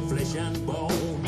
the flesh and bone.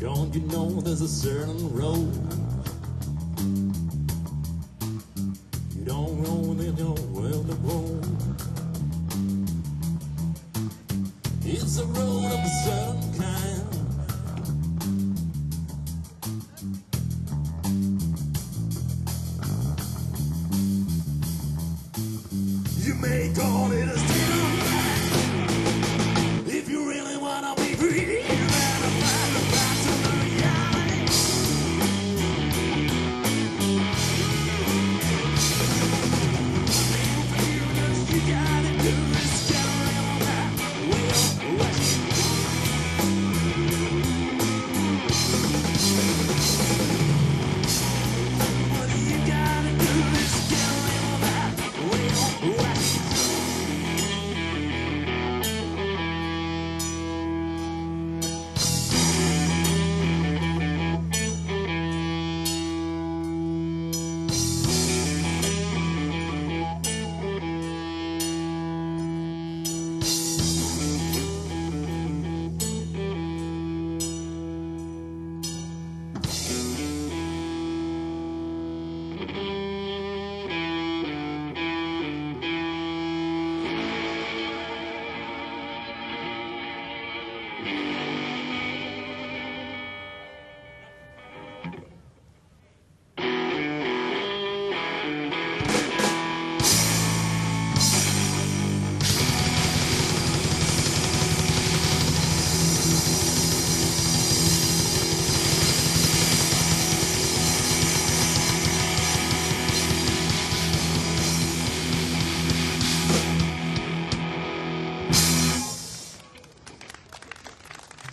Don't you know there's a certain road you don't know they don't well to go. It's a road of a certain kind. You may call it a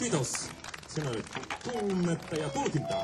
Kiitos. Sinä olit tunnetta ja tulkintaa.